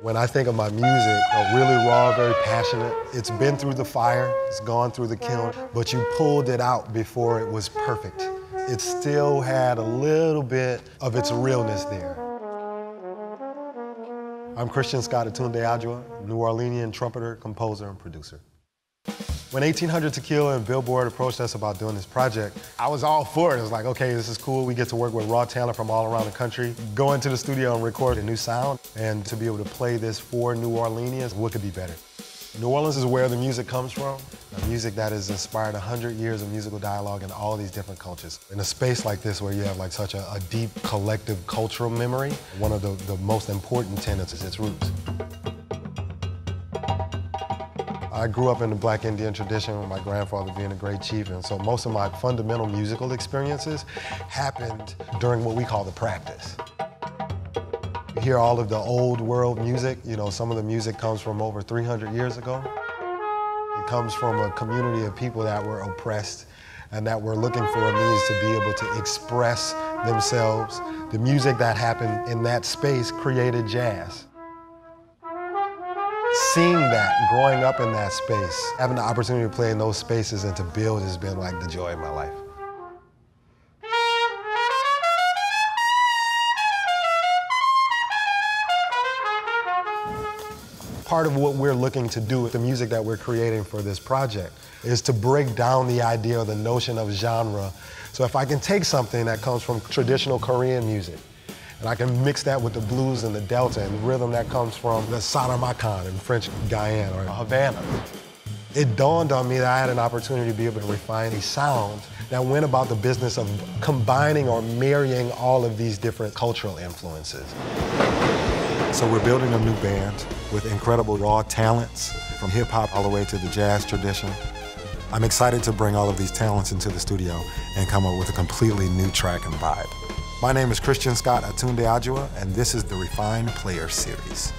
When I think of my music, really raw, very passionate, it's been through the fire, it's gone through the kiln, but you pulled it out before it was perfect. It still had a little bit of its realness there. I'm Christian Scott Atunde Adjuah, New Orleanian trumpeter, composer, and producer. When 1800 Tequila and Billboard approached us about doing this project, I was all for it. It was like, okay, this is cool. We get to work with raw talent from all around the country, go into the studio and record a new sound, and to be able to play this for New Orleanians, what could be better? New Orleans is where the music comes from, a music that has inspired 100 years of musical dialogue in all these different cultures. In a space like this where you have like such a, a deep collective cultural memory, one of the, the most important tenets is its roots. I grew up in the black Indian tradition with my grandfather being a great chief, and so most of my fundamental musical experiences happened during what we call the practice. You hear all of the old world music, you know, some of the music comes from over 300 years ago. It comes from a community of people that were oppressed and that were looking for a means to be able to express themselves. The music that happened in that space created jazz seeing that, growing up in that space, having the opportunity to play in those spaces and to build has been like the joy of my life. Part of what we're looking to do with the music that we're creating for this project is to break down the idea or the notion of genre. So if I can take something that comes from traditional Korean music, and I can mix that with the blues and the delta and the rhythm that comes from the Saramaccan in French Guiana or Havana. It dawned on me that I had an opportunity to be able to refine these sounds that went about the business of combining or marrying all of these different cultural influences. So we're building a new band with incredible raw talents from hip hop all the way to the jazz tradition. I'm excited to bring all of these talents into the studio and come up with a completely new track and vibe. My name is Christian Scott Atunde Adjuah, and this is the Refined Player Series.